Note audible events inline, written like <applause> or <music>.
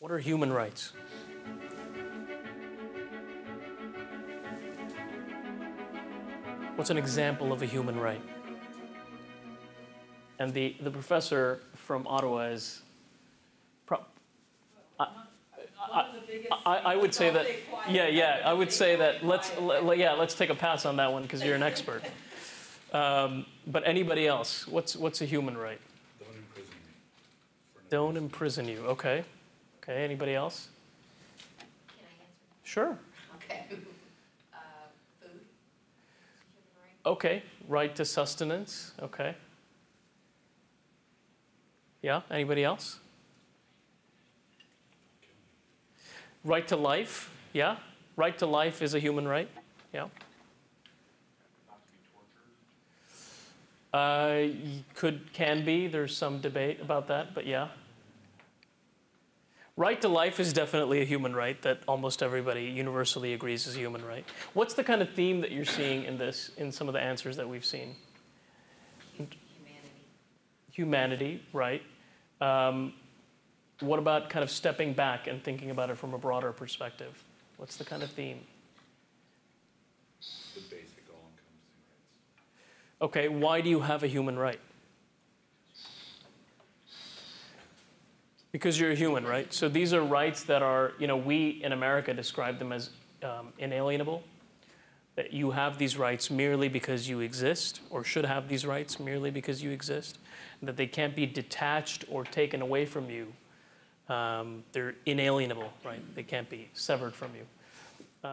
What are human rights? What's an example of a human right? And the, the professor from Ottawa is. Pro- I, I, I would say that. Yeah, yeah. I would say that. Let's le- yeah. Let's take a pass on that one because you're an expert. Um, but anybody else? What's what's a human right? Don't imprison me. for no Don't imprison you. Okay. Okay. Anybody else? Can I answer? Sure. Okay. <laughs> Uh, Food? Right? Okay. Right to sustenance. Okay. Yeah. Anybody else? Right to life. Yeah. Right to life is a human right. Yeah. Not to be tortured. Uh, could can be. There's some debate about that, but yeah. Right to life is definitely a human right that almost everybody universally agrees is a human right. What's the kind of theme that you're seeing in this in some of the answers that we've seen? Humanity. Humanity, right? Um, what about kind of stepping back and thinking about it from a broader perspective? What's the kind of theme? The basic all-encompassing rights. Okay, why do you have a human right? Because you're a human, right? So these are rights that are, you know, we in America describe them as um, inalienable. That you have these rights merely because you exist, or should have these rights merely because you exist, that they can't be detached or taken away from you. Um, they're inalienable, right? They can't be severed from you.